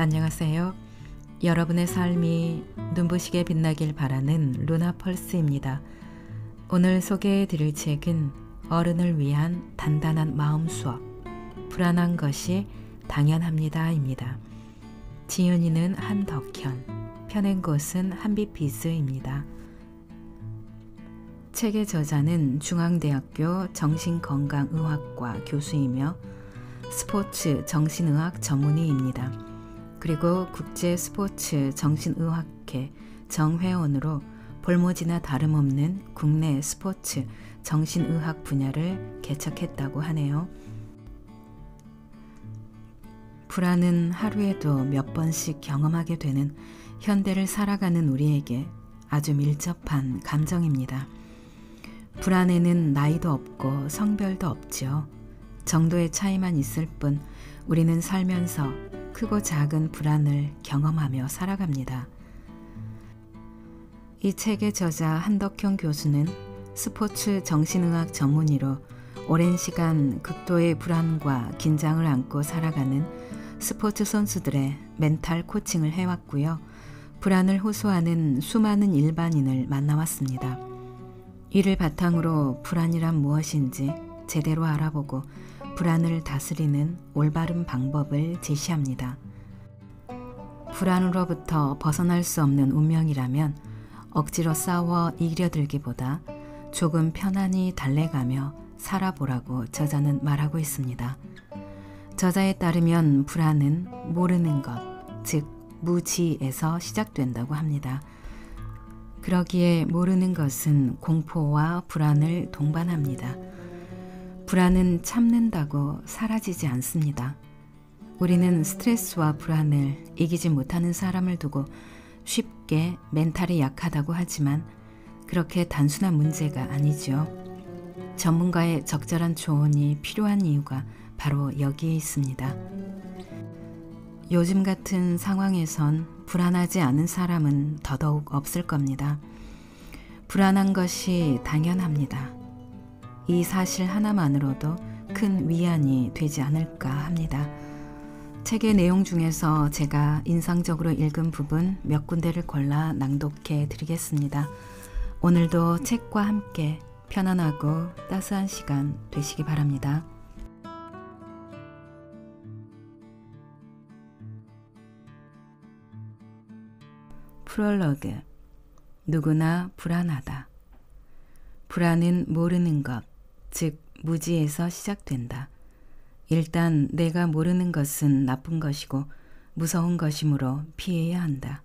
안녕하세요. 여러분의 삶이 눈부시게 빛나길 바라는 루나 펄스입니다. 오늘 소개해 드릴 책은 어른을 위한 단단한 마음 수업. 불안한 것이 당연합니다입니다. 지은이는 한덕현, 펴낸 곳은 한빛비스입니다. 책의 저자는 중앙대학교 정신건강의학과 교수이며 스포츠 정신의학 전문의입니다. 그리고 국제 스포츠 정신의학회 정회원으로 볼모지나 다름없는 국내 스포츠 정신의학 분야를 개척했다고 하네요. 불안은 하루에도 몇 번씩 경험하게 되는 현대를 살아가는 우리에게 아주 밀접한 감정입니다. 불안에는 나이도 없고 성별도 없지요. 정도의 차이만 있을 뿐 우리는 살면서 크고 작은 불안을 경험하며 살아갑니다. 이 책의 저자 한덕형 교수는 스포츠 정신의학 전문의로 오랜 시간 극도의 불안과 긴장을 안고 살아가는 스포츠 선수들의 멘탈 코칭을 해왔고요. 불안을 호소하는 수많은 일반인을 만나왔습니다. 이를 바탕으로 불안이란 무엇인지 제대로 알아보고 불안을 다스리는 올바른 방법을 제시합니다. 불안으로부터 벗어날 수 없는 운명이라면 억지로 싸워 이겨들기보다 조금 편안히 달래가며 살아보라고 저자는 말하고 있습니다. 저자에 따르면 불안은 모르는 것, 즉 무지에서 시작된다고 합니다. 그러기에 모르는 것은 공포와 불안을 동반합니다. 불안은 참는다고 사라지지 않습니다. 우리는 스트레스와 불안을 이기지 못하는 사람을 두고 쉽게 멘탈이 약하다고 하지만 그렇게 단순한 문제가 아니죠. 전문가의 적절한 조언이 필요한 이유가 바로 여기에 있습니다. 요즘 같은 상황에선 불안하지 않은 사람은 더더욱 없을 겁니다. 불안한 것이 당연합니다. 이 사실 하나만으로도 큰 위안이 되지 않을까 합니다. 책의 내용 중에서 제가 인상적으로 읽은 부분 몇 군데를 골라 낭독해 드리겠습니다. 오늘도 책과 함께 편안하고 따스한 시간 되시기 바랍니다. 프롤로그 누구나 불안하다. 불안은 모르는 것, 즉 무지에서 시작된다. 일단 내가 모르는 것은 나쁜 것이고 무서운 것이므로 피해야 한다.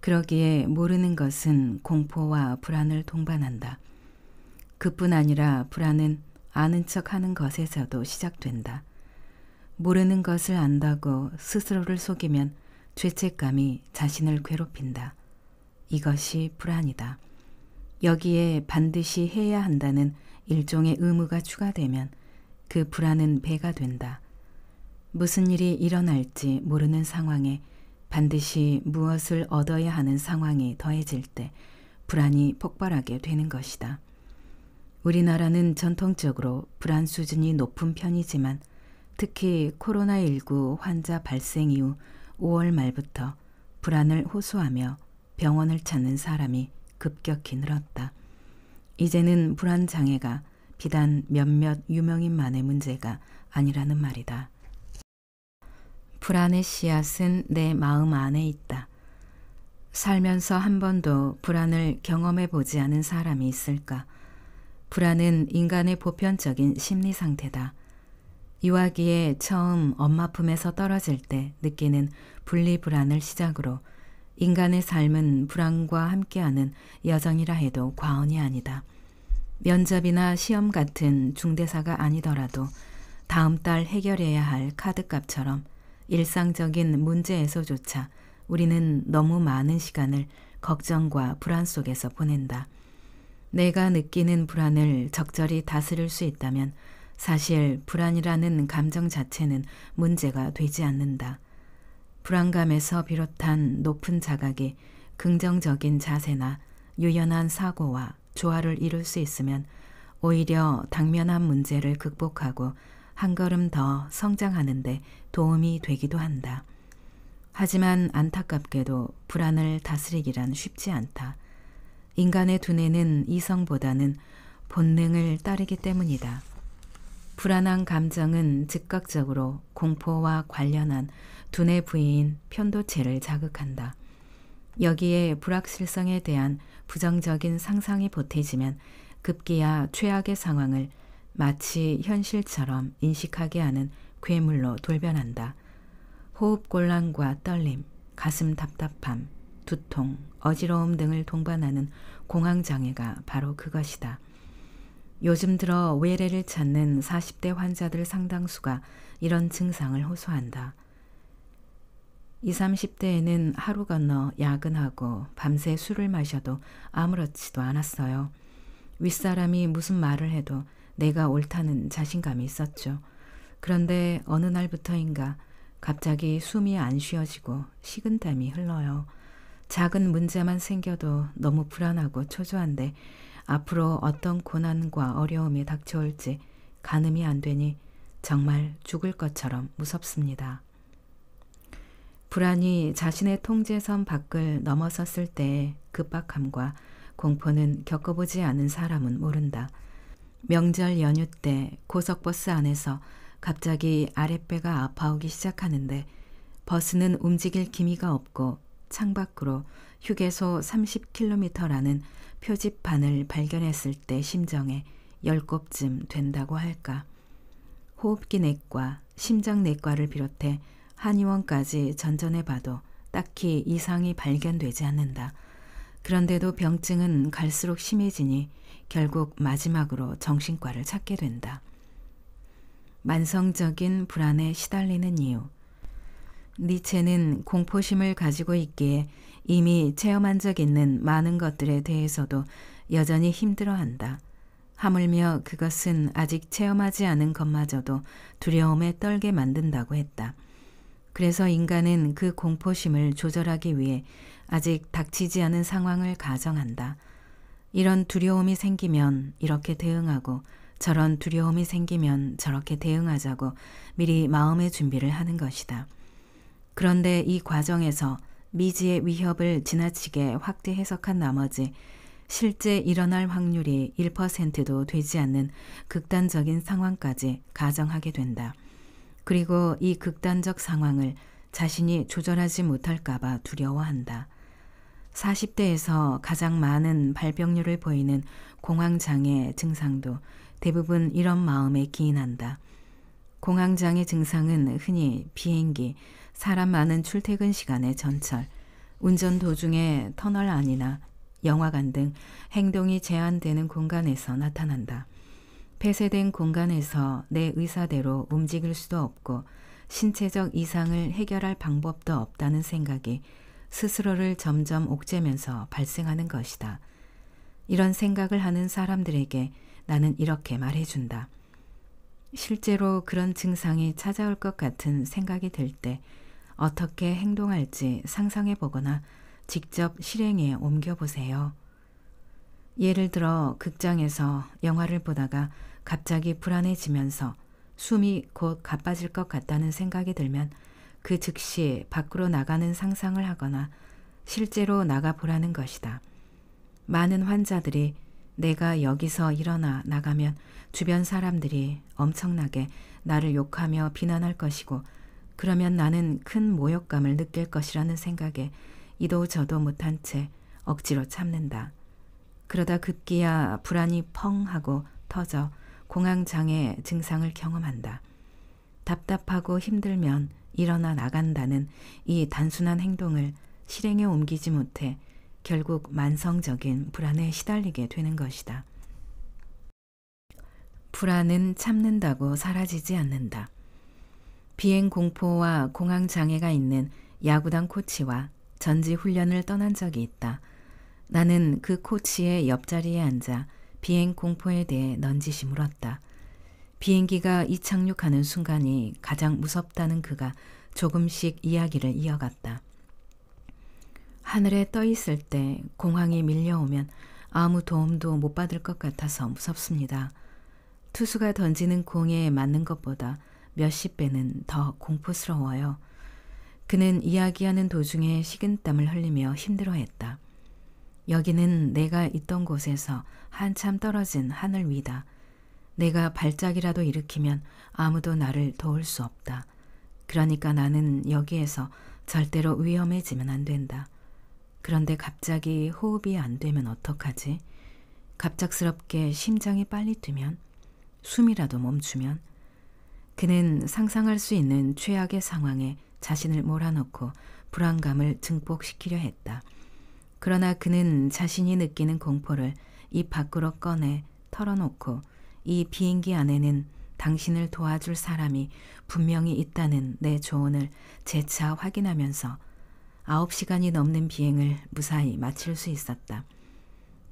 그러기에 모르는 것은 공포와 불안을 동반한다. 그뿐 아니라 불안은 아는 척 하는 것에서도 시작된다. 모르는 것을 안다고 스스로를 속이면 죄책감이 자신을 괴롭힌다. 이것이 불안이다. 여기에 반드시 해야 한다는 일종의 의무가 추가되면 그 불안은 배가 된다. 무슨 일이 일어날지 모르는 상황에 반드시 무엇을 얻어야 하는 상황이 더해질 때 불안이 폭발하게 되는 것이다. 우리나라는 전통적으로 불안 수준이 높은 편이지만 특히 코로나19 환자 발생 이후 5월 말부터 불안을 호소하며 병원을 찾는 사람이 급격히 늘었다. 이제는 불안 장애가 비단 몇몇 유명인만의 문제가 아니라는 말이다. 불안의 씨앗은 내 마음 안에 있다. 살면서 한 번도 불안을 경험해 보지 않은 사람이 있을까? 불안은 인간의 보편적인 심리 상태다. 유아기에 처음 엄마 품에서 떨어질 때 느끼는 분리불안을 시작으로 인간의 삶은 불안과 함께하는 여정이라 해도 과언이 아니다. 면접이나 시험 같은 중대사가 아니더라도 다음 달 해결해야 할 카드값처럼 일상적인 문제 에서조차 우리는 너무 많은 시간을 걱정과 불안 속에서 보낸다. 내가 느끼는 불안을 적절히 다스릴 수 있다면 사실 불안이라는 감정 자체는 문제가 되지 않는다. 불안감에서 비롯한 높은 자각이 긍정적인 자세나 유연한 사고와 조화를 이룰 수 있으면 오히려 당면한 문제를 극복하고 한 걸음 더 성장하는데 도움이 되기도 한다. 하지만 안타깝게도 불안을 다스리기란 쉽지 않다. 인간의 두뇌는 이성보다는 본능을 따르기 때문이다. 불안한 감정은 즉각적으로 공포와 관련한 두뇌 부위인 편도체를 자극한다. 여기에 불확실성에 대한 부정적인 상상이 보태지면 급기야 최악의 상황을 마치 현실처럼 인식하게 하는 괴물로 돌변한다. 호흡곤란과 떨림, 가슴 답답함, 두통, 어지러움 등을 동반하는 공황장애가 바로 그것이다. 요즘 들어 외래를 찾는 40대 환자들 상당수가 이런 증상을 호소한다. 20, 30대에는 하루 건너 야근하고 밤새 술을 마셔도 아무렇지도 않았어요. 윗사람이 무슨 말을 해도 내가 옳다는 자신감이 있었죠. 그런데 어느 날부터인가 갑자기 숨이 안 쉬어지고 식은땀이 흘러요. 작은 문제만 생겨도 너무 불안하고 초조한데 앞으로 어떤 고난과 어려움이 닥쳐올지 가늠이 안 되니 정말 죽을 것처럼 무섭습니다. 불안이 자신의 통제선 밖을 넘어섰을 때의 급박함과 공포는 겪어보지 않은 사람은 모른다. 명절 연휴 때 고속버스 안에서 갑자기 아랫배가 아파오기 시작하는데 버스는 움직일 기미가 없고 창밖으로 휴게소 30km라는 표지판을 발견했을 때 심정에 열 곱쯤 된다고 할까. 호흡기 내과, 심장 내과를 비롯해 한의원까지 전전해봐도 딱히 이상이 발견되지 않는다. 그런데도 병증은 갈수록 심해지니 결국 마지막으로 정신과를 찾게 된다. 만성적인 불안에 시달리는 이유. 니체는 공포심을 가지고 있기에 이미 체험한 적 있는 많은 것들에 대해서도 여전히 힘들어한다. 하물며 그것은 아직 체험하지 않은 것마저도 두려움에 떨게 만든다고 했다. 그래서 인간은 그 공포심을 조절하기 위해 아직 닥치지 않은 상황을 가정한다. 이런 두려움이 생기면 이렇게 대응하고 저런 두려움이 생기면 저렇게 대응하자고 미리 마음의 준비를 하는 것이다. 그런데 이 과정에서 미지의 위협을 지나치게 확대 해석한 나머지 실제 일어날 확률이 1%도 되지 않는 극단적인 상황까지 가정하게 된다. 그리고 이 극단적 상황을 자신이 조절하지 못할까봐 두려워한다. 40대에서 가장 많은 발병률을 보이는 공황장애 증상도 대부분 이런 마음에 기인한다. 공황장애 증상은 흔히 비행기, 사람 많은 출퇴근 시간의 전철, 운전 도중에 터널 안이나 영화관 등 행동이 제한되는 공간에서 나타난다. 폐쇄된 공간에서 내 의사대로 움직일 수도 없고 신체적 이상을 해결할 방법도 없다는 생각이 스스로를 점점 옥죄면서 발생하는 것이다. 이런 생각을 하는 사람들에게 나는 이렇게 말해준다. 실제로 그런 증상이 찾아올 것 같은 생각이 들 때 어떻게 행동할지 상상해 보거나 직접 실행에 옮겨보세요. 예를 들어 극장에서 영화를 보다가 갑자기 불안해지면서 숨이 곧 가빠질 것 같다는 생각이 들면 그 즉시 밖으로 나가는 상상을 하거나 실제로 나가보라는 것이다. 많은 환자들이 내가 여기서 일어나 나가면 주변 사람들이 엄청나게 나를 욕하며 비난할 것이고 그러면 나는 큰 모욕감을 느낄 것이라는 생각에 이도 저도 못한 채 억지로 참는다. 그러다 급기야 불안이 펑 하고 터져 공황장애 증상을 경험한다. 답답하고 힘들면 일어나 나간다는 이 단순한 행동을 실행에 옮기지 못해 결국 만성적인 불안에 시달리게 되는 것이다. 불안은 참는다고 사라지지 않는다. 비행 공포와 공황 장애가 있는 야구단 코치와 전지 훈련을 떠난 적이 있다. 나는 그 코치의 옆자리에 앉아 비행 공포에 대해 넌지시 물었다. 비행기가 이착륙하는 순간이 가장 무섭다는 그가 조금씩 이야기를 이어갔다. 하늘에 떠 있을 때 공황이 밀려오면 아무 도움도 못 받을 것 같아서 무섭습니다. 투수가 던지는 공에 맞는 것보다 몇십 배는 더 공포스러워요. 그는 이야기하는 도중에 식은땀을 흘리며 힘들어했다. 여기는 내가 있던 곳에서 한참 떨어진 하늘 위다. 내가 발작이라도 일으키면 아무도 나를 도울 수 없다. 그러니까 나는 여기에서 절대로 위험해지면 안 된다. 그런데 갑자기 호흡이 안 되면 어떡하지? 갑작스럽게 심장이 빨리 뛰면? 숨이라도 멈추면? 그는 상상할 수 있는 최악의 상황에 자신을 몰아넣고 불안감을 증폭시키려 했다. 그러나 그는 자신이 느끼는 공포를 입 밖으로 꺼내 털어놓고 이 비행기 안에는 당신을 도와줄 사람이 분명히 있다는 내 조언을 재차 확인하면서 아홉 시간이 넘는 비행을 무사히 마칠 수 있었다.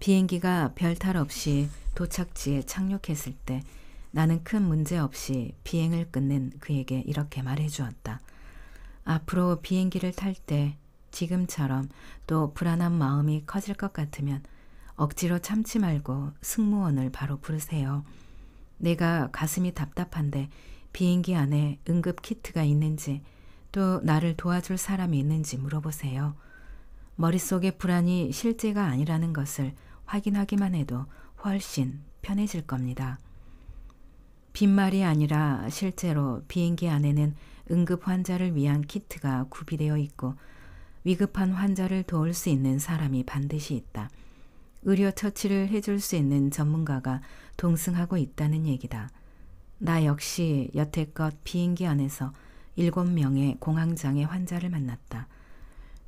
비행기가 별탈 없이 도착지에 착륙했을 때 나는 큰 문제 없이 비행을 끝낸 그에게 이렇게 말해 주었다. 앞으로 비행기를 탈 때 지금처럼 또 불안한 마음이 커질 것 같으면 억지로 참지 말고 승무원을 바로 부르세요. 내가 가슴이 답답한데 비행기 안에 응급 키트가 있는지 또 나를 도와줄 사람이 있는지 물어보세요. 머릿속의 불안이 실제가 아니라는 것을 확인하기만 해도 훨씬 편해질 겁니다. 빈말이 아니라 실제로 비행기 안에는 응급 환자를 위한 키트가 구비되어 있고 위급한 환자를 도울 수 있는 사람이 반드시 있다. 의료 처치를 해줄 수 있는 전문가가 동승하고 있다는 얘기다. 나 역시 여태껏 비행기 안에서 7명의 공황장애 환자를 만났다.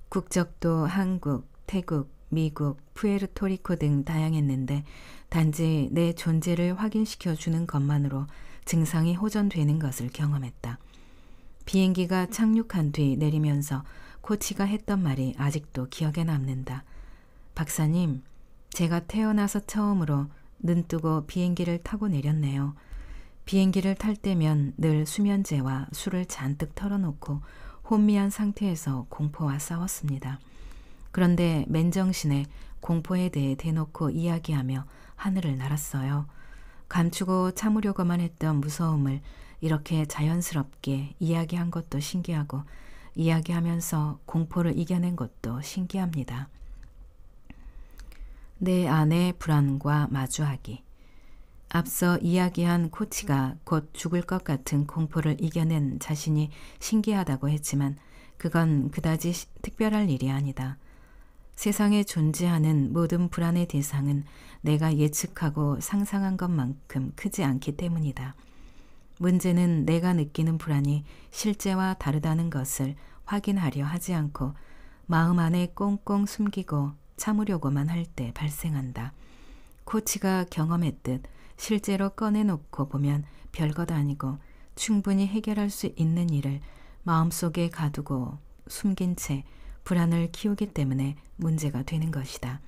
국적도 한국, 태국, 미국, 푸에르토리코 등 다양했는데 단지 내 존재를 확인시켜 주는 것만으로 증상이 호전되는 것을 경험했다. 비행기가 착륙한 뒤 내리면서 코치가 했던 말이 아직도 기억에 남는다. 박사님, 제가 태어나서 처음으로 눈 뜨고 비행기를 타고 내렸네요. 비행기를 탈 때면 늘 수면제와 술을 잔뜩 털어놓고 혼미한 상태에서 공포와 싸웠습니다. 그런데 맨정신에 공포에 대해 대놓고 이야기하며 하늘을 날았어요. 감추고 참으려고만 했던 무서움을 이렇게 자연스럽게 이야기한 것도 신기하고 이야기하면서 공포를 이겨낸 것도 신기합니다. 내 안의 불안과 마주하기. 앞서 이야기한 코치가 곧 죽을 것 같은 공포를 이겨낸 자신이 신기하다고 했지만 그건 그다지 특별할 일이 아니다. 세상에 존재하는 모든 불안의 대상은 내가 예측하고 상상한 것만큼 크지 않기 때문이다. 문제는 내가 느끼는 불안이 실제와 다르다는 것을 확인하려 하지 않고 마음 안에 꽁꽁 숨기고 참으려고만 할 때 발생한다. 코치가 경험했듯 실제로 꺼내놓고 보면 별것 아니고 충분히 해결할 수 있는 일을 마음속에 가두고 숨긴 채 불안을 키우기 때문에 문제가 되는 것이다.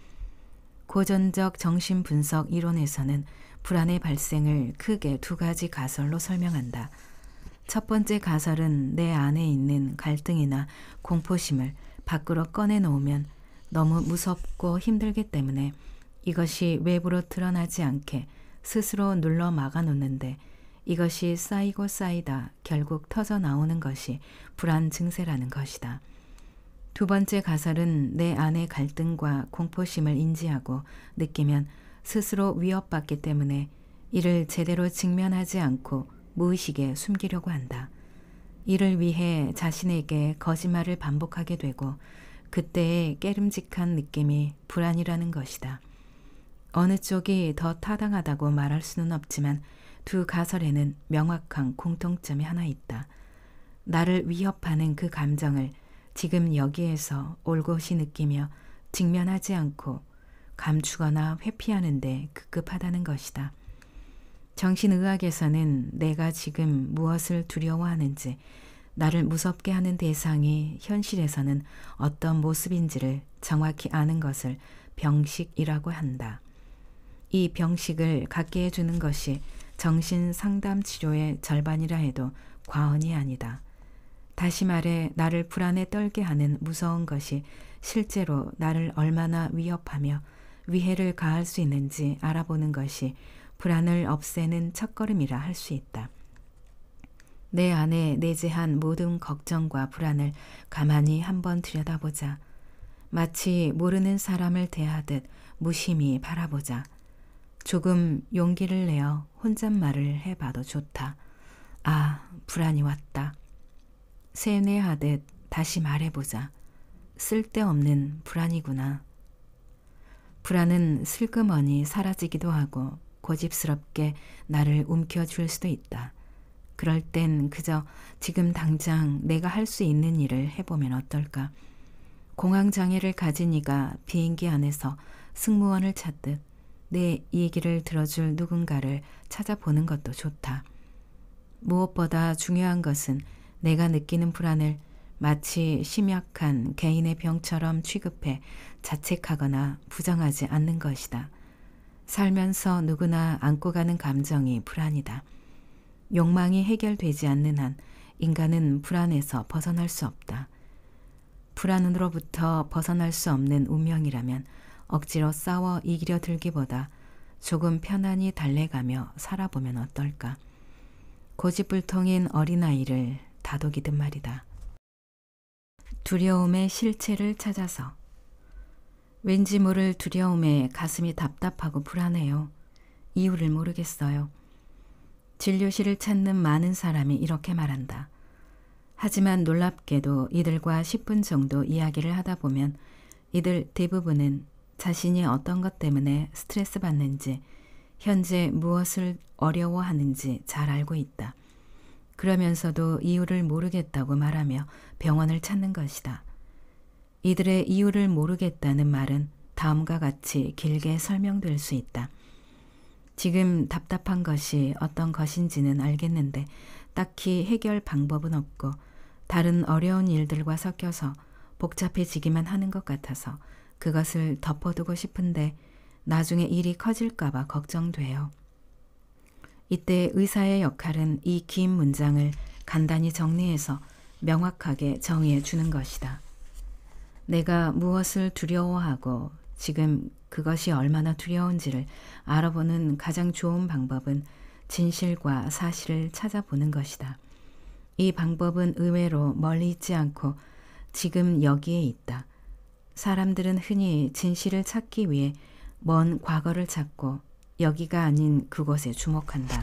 고전적 정신분석 이론에서는 불안의 발생을 크게 두 가지 가설로 설명한다. 첫 번째 가설은 내 안에 있는 갈등이나 공포심을 밖으로 꺼내놓으면 너무 무섭고 힘들기 때문에 이것이 외부로 드러나지 않게 스스로 눌러 막아 놓는데 이것이 쌓이고 쌓이다 결국 터져 나오는 것이 불안 증세라는 것이다. 두 번째 가설은 내 안의 갈등과 공포심을 인지하고 느끼면 스스로 위협받기 때문에 이를 제대로 직면하지 않고 무의식에 숨기려고 한다. 이를 위해 자신에게 거짓말을 반복하게 되고 그때의 깨름직한 느낌이 불안이라는 것이다. 어느 쪽이 더 타당하다고 말할 수는 없지만 두 가설에는 명확한 공통점이 하나 있다. 나를 위협하는 그 감정을 지금 여기에서 올곧이 느끼며 직면하지 않고 감추거나 회피하는데 급급하다는 것이다. 정신의학에서는 내가 지금 무엇을 두려워하는지 나를 무섭게 하는 대상이 현실에서는 어떤 모습인지를 정확히 아는 것을 병식이라고 한다. 이 병식을 갖게 해주는 것이 정신 상담 치료의 절반이라 해도 과언이 아니다. 다시 말해 나를 불안에 떨게 하는 무서운 것이 실제로 나를 얼마나 위협하며 위해를 가할 수 있는지 알아보는 것이 불안을 없애는 첫걸음이라 할 수 있다. 내 안에 내재한 모든 걱정과 불안을 가만히 한번 들여다보자. 마치 모르는 사람을 대하듯 무심히 바라보자. 조금 용기를 내어 혼잣말을 해봐도 좋다. 아, 불안이 왔다. 세뇌하듯 다시 말해보자. 쓸데없는 불안이구나. 불안은 슬그머니 사라지기도 하고 고집스럽게 나를 움켜쥘 수도 있다. 그럴 땐 그저 지금 당장 내가 할 수 있는 일을 해보면 어떨까. 공황 장애를 가진 이가 비행기 안에서 승무원을 찾듯 내 얘기를 들어줄 누군가를 찾아보는 것도 좋다. 무엇보다 중요한 것은 내가 느끼는 불안을 마치 심약한 개인의 병처럼 취급해 자책하거나 부정하지 않는 것이다. 살면서 누구나 안고 가는 감정이 불안이다. 욕망이 해결되지 않는 한 인간은 불안에서 벗어날 수 없다. 불안으로부터 벗어날 수 없는 운명이라면 억지로 싸워 이기려 들기보다 조금 편안히 달래가며 살아보면 어떨까. 고집불통인 어린아이를 다독이듯 말이다. 두려움의 실체를 찾아서 왠지 모를 두려움에 가슴이 답답하고 불안해요. 이유를 모르겠어요. 진료실을 찾는 많은 사람이 이렇게 말한다. 하지만 놀랍게도 이들과 10분 정도 이야기를 하다 보면 이들 대부분은 자신이 어떤 것 때문에 스트레스 받는지, 현재 무엇을 어려워하는지 잘 알고 있다. 그러면서도 이유를 모르겠다고 말하며 병원을 찾는 것이다. 이들의 이유를 모르겠다는 말은 다음과 같이 길게 설명될 수 있다. 지금 답답한 것이 어떤 것인지는 알겠는데 딱히 해결 방법은 없고 다른 어려운 일들과 섞여서 복잡해지기만 하는 것 같아서 그것을 덮어두고 싶은데 나중에 일이 커질까봐 걱정돼요. 이때 의사의 역할은 이 긴 문장을 간단히 정리해서 명확하게 정의해 주는 것이다. 내가 무엇을 두려워하고 지금 그것이 얼마나 두려운지를 알아보는 가장 좋은 방법은 진실과 사실을 찾아보는 것이다. 이 방법은 의외로 멀리 있지 않고 지금 여기에 있다. 사람들은 흔히 진실을 찾기 위해 먼 과거를 찾고 여기가 아닌 그곳에 주목한다.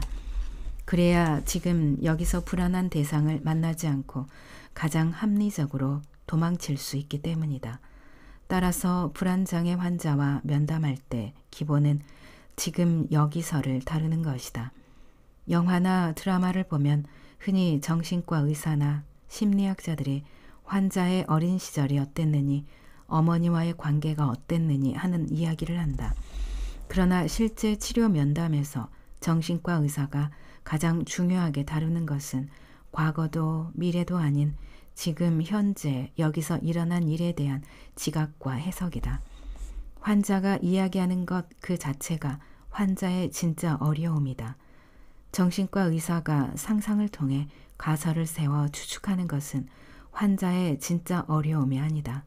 그래야 지금 여기서 불안한 대상을 만나지 않고 가장 합리적으로 도망칠 수 있기 때문이다. 따라서 불안장애 환자와 면담할 때 기본은 지금 여기서를 다루는 것이다. 영화나 드라마를 보면 흔히 정신과 의사나 심리학자들이 환자의 어린 시절이 어땠느니 어머니와의 관계가 어땠느니 하는 이야기를 한다. 그러나 실제 치료 면담에서 정신과 의사가 가장 중요하게 다루는 것은 과거도 미래도 아닌 지금 현재 여기서 일어난 일에 대한 지각과 해석이다. 환자가 이야기하는 것 그 자체가 환자의 진짜 어려움이다. 정신과 의사가 상상을 통해 가설을 세워 추측하는 것은 환자의 진짜 어려움이 아니다.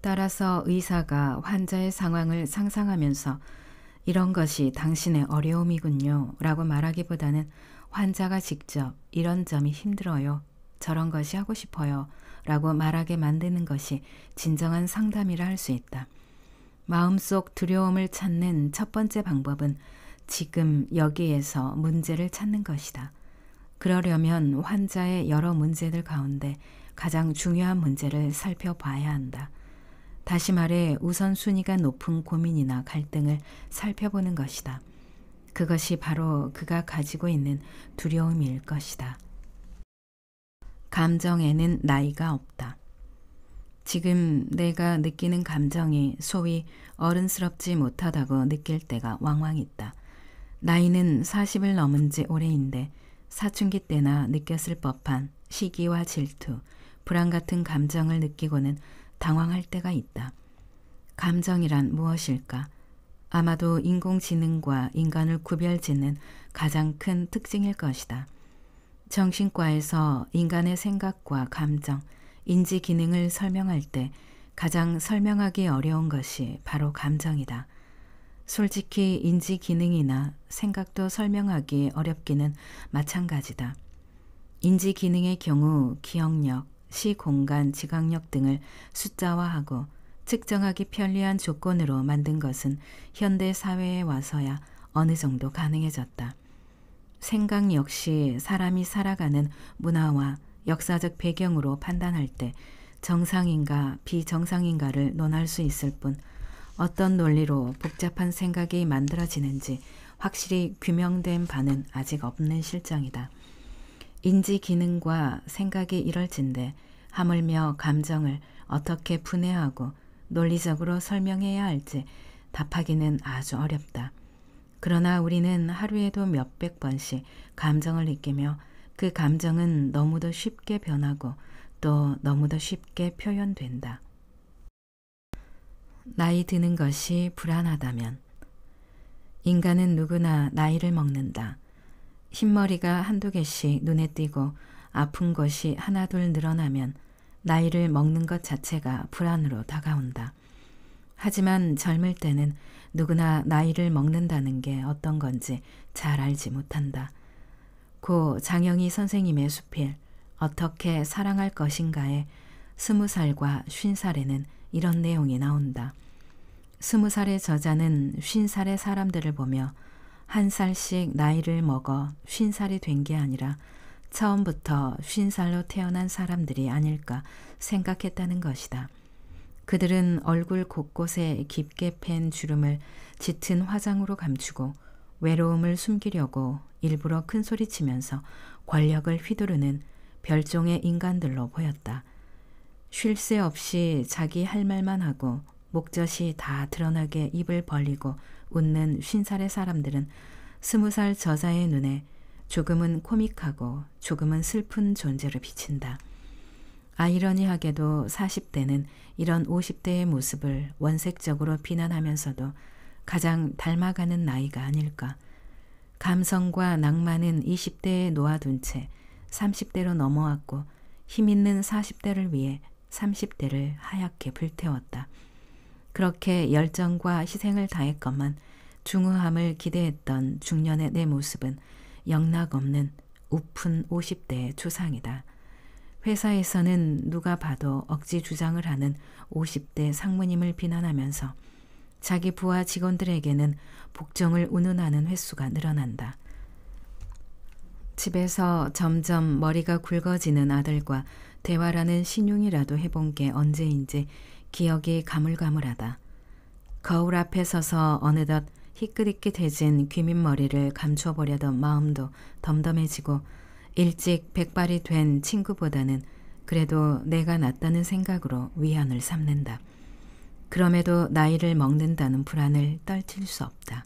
따라서 의사가 환자의 상황을 상상하면서 이런 것이 당신의 어려움이군요 라고 말하기보다는 환자가 직접 이런 점이 힘들어요 저런 것이 하고 싶어요. 라고 말하게 만드는 것이 진정한 상담이라 할 수 있다. 마음속 두려움을 찾는 첫 번째 방법은 지금 여기에서 문제를 찾는 것이다. 그러려면 환자의 여러 문제들 가운데 가장 중요한 문제를 살펴봐야 한다. 다시 말해 우선순위가 높은 고민이나 갈등을 살펴보는 것이다. 그것이 바로 그가 가지고 있는 두려움일 것이다. 감정에는 나이가 없다. 지금 내가 느끼는 감정이 소위 어른스럽지 못하다고 느낄 때가 왕왕 있다. 나이는 40을 넘은 지 오래인데 사춘기 때나 느꼈을 법한 시기와 질투, 불안 같은 감정을 느끼고는 당황할 때가 있다. 감정이란 무엇일까? 아마도 인공지능과 인간을 구별짓는 가장 큰 특징일 것이다. 정신과에서 인간의 생각과 감정, 인지 기능을 설명할 때 가장 설명하기 어려운 것이 바로 감정이다. 솔직히 인지 기능이나 생각도 설명하기 어렵기는 마찬가지다. 인지 기능의 경우 기억력, 시 공간, 지각력 등을 숫자화하고 측정하기 편리한 조건으로 만든 것은 현대 사회에 와서야 어느 정도 가능해졌다. 생각 역시 사람이 살아가는 문화와 역사적 배경으로 판단할 때 정상인가 비정상인가를 논할 수 있을 뿐 어떤 논리로 복잡한 생각이 만들어지는지 확실히 규명된 바는 아직 없는 실정이다. 인지 기능과 생각이 이럴진데 하물며 감정을 어떻게 분해하고 논리적으로 설명해야 할지 답하기는 아주 어렵다. 그러나 우리는 하루에도 몇백 번씩 감정을 느끼며 그 감정은 너무도 쉽게 변하고 또 너무도 쉽게 표현된다. 나이 드는 것이 불안하다면 인간은 누구나 나이를 먹는다. 흰머리가 한두 개씩 눈에 띄고 아픈 것이 하나둘 늘어나면 나이를 먹는 것 자체가 불안으로 다가온다. 하지만 젊을 때는 누구나 나이를 먹는다는 게 어떤 건지 잘 알지 못한다. 고 장영희 선생님의 수필 어떻게 사랑할 것인가에 스무 살과 쉰 살에는 이런 내용이 나온다. 스무 살의 저자는 쉰 살의 사람들을 보며 한 살씩 나이를 먹어 쉰 살이 된 게 아니라 처음부터 쉰 살로 태어난 사람들이 아닐까 생각했다는 것이다. 그들은 얼굴 곳곳에 깊게 팬 주름을 짙은 화장으로 감추고 외로움을 숨기려고 일부러 큰 소리 치면서 권력을 휘두르는 별종의 인간들로 보였다. 쉴 새 없이 자기 할 말만 하고 목젖이 다 드러나게 입을 벌리고 웃는 쉰살의 사람들은 스무 살 저자의 눈에 조금은 코믹하고 조금은 슬픈 존재를 비친다. 아이러니하게도 40대는 이런 50대의 모습을 원색적으로 비난하면서도 가장 닮아가는 나이가 아닐까. 감성과 낭만은 20대에 놓아둔 채 30대로 넘어왔고 힘있는 40대를 위해 30대를 하얗게 불태웠다. 그렇게 열정과 희생을 다했건만 중후함을 기대했던 중년의 내 모습은 영락없는 우픈 50대의 초상이다. 회사에서는 누가 봐도 억지 주장을 하는 50대 상무님을 비난하면서 자기 부하 직원들에게는 복정을 운운하는 횟수가 늘어난다. 집에서 점점 머리가 굵어지는 아들과 대화라는 신용이라도 해본 게 언제인지 기억이 가물가물하다. 거울 앞에 서서 어느덧 희끗희끗해진 귀밑머리를 감춰보려던 마음도 덤덤해지고 일찍 백발이 된 친구보다는 그래도 내가 낫다는 생각으로 위안을 삼는다. 그럼에도 나이를 먹는다는 불안을 떨칠 수 없다.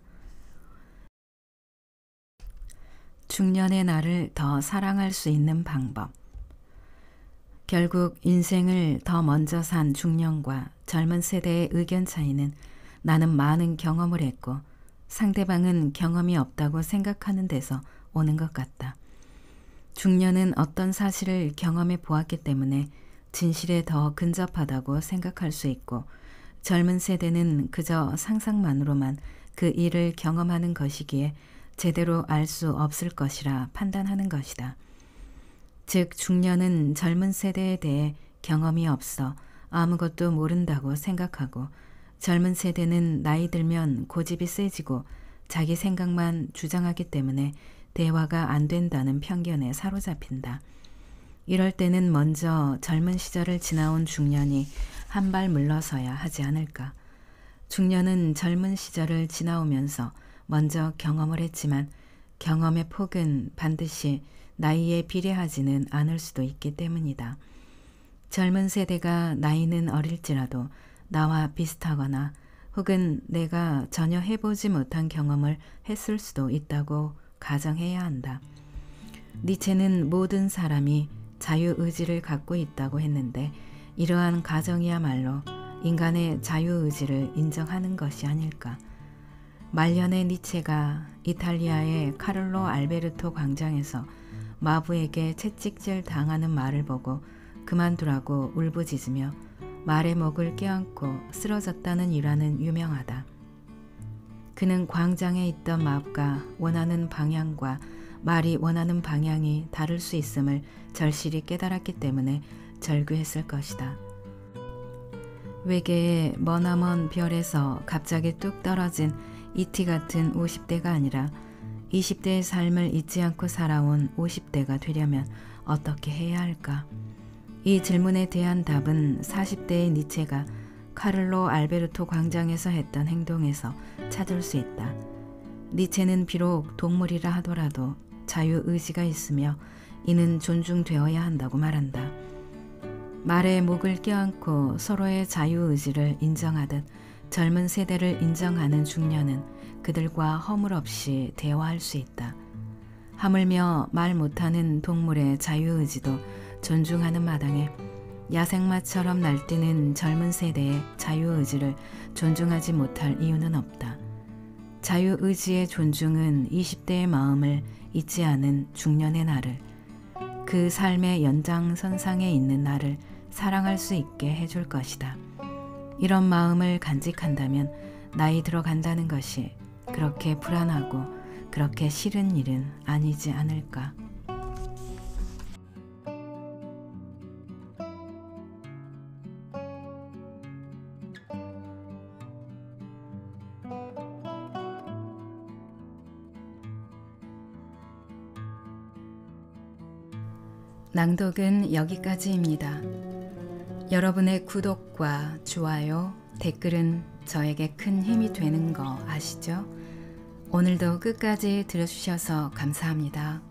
중년의 나를 더 사랑할 수 있는 방법. 결국 인생을 더 먼저 산 중년과 젊은 세대의 의견 차이는 나는 많은 경험을 했고 상대방은 경험이 없다고 생각하는 데서 오는 것 같다. 중년은 어떤 사실을 경험해 보았기 때문에 진실에 더 근접하다고 생각할 수 있고 젊은 세대는 그저 상상만으로만 그 일을 경험하는 것이기에 제대로 알 수 없을 것이라 판단하는 것이다. 즉 중년은 젊은 세대에 대해 경험이 없어 아무것도 모른다고 생각하고 젊은 세대는 나이 들면 고집이 세지고 자기 생각만 주장하기 때문에 대화가 안 된다는 편견에 사로잡힌다. 이럴 때는 먼저 젊은 시절을 지나온 중년이 한 발 물러서야 하지 않을까. 중년은 젊은 시절을 지나오면서 먼저 경험을 했지만 경험의 폭은 반드시 나이에 비례하지는 않을 수도 있기 때문이다. 젊은 세대가 나이는 어릴지라도 나와 비슷하거나 혹은 내가 전혀 해보지 못한 경험을 했을 수도 있다고 가정해야 한다. 니체는 모든 사람이 자유의지를 갖고 있다고 했는데 이러한 가정이야말로 인간의 자유의지를 인정하는 것이 아닐까. 말년의 니체가 이탈리아의 카를로 알베르토 광장에서 마부에게 채찍질 당하는 말을 보고 그만두라고 울부짖으며 말의 목을 껴안고 쓰러졌다는 일화는 유명하다. 그는 광장에 있던 마부가 원하는 방향과 말이 원하는 방향이 다를 수 있음을 절실히 깨달았기 때문에 절규했을 것이다. 외계의 머나먼 별에서 갑자기 뚝 떨어진 이티 같은 50대가 아니라 20대의 삶을 잊지 않고 살아온 50대가 되려면 어떻게 해야 할까? 이 질문에 대한 답은 40대의 니체가 카를로 알베르토 광장에서 했던 행동에서 찾을 수 있다. 니체는 비록 동물이라 하더라도 자유의지가 있으며 이는 존중되어야 한다고 말한다. 말에 목을 껴안고 서로의 자유의지를 인정하듯 젊은 세대를 인정하는 중년은 그들과 허물없이 대화할 수 있다. 하물며 말 못하는 동물의 자유의지도 존중하는 마당에 야생마처럼 날뛰는 젊은 세대의 자유의지를 존중하지 못할 이유는 없다. 자유의지의 존중은 20대의 마음을 잊지 않은 중년의 나를, 그 삶의 연장선상에 있는 나를 사랑할 수 있게 해줄 것이다. 이런 마음을 간직한다면 나이 들어간다는 것이 그렇게 불안하고 그렇게 싫은 일은 아니지 않을까. 낭독은 여기까지입니다. 여러분의 구독과 좋아요, 댓글은 저에게 큰 힘이 되는 거 아시죠? 오늘도 끝까지 들어주셔서 감사합니다.